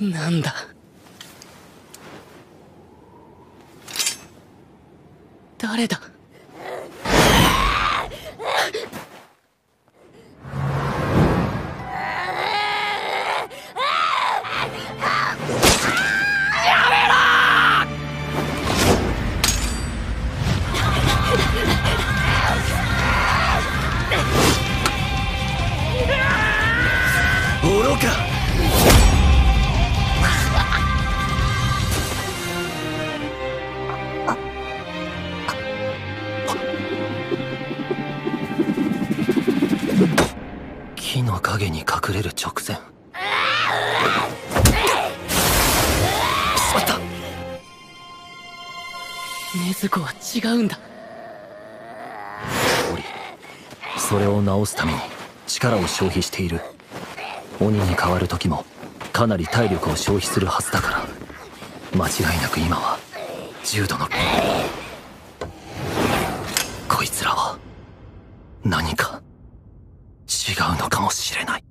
なんだ？誰だ？愚か。木の陰に隠れる直前。しまった。禰豆子は違うんだ。おりそれを直すために力を消費している鬼に変わる時もかなり体力を消費するはずだから。間違いなく今は重度のこいつらは何か違うのかもしれない。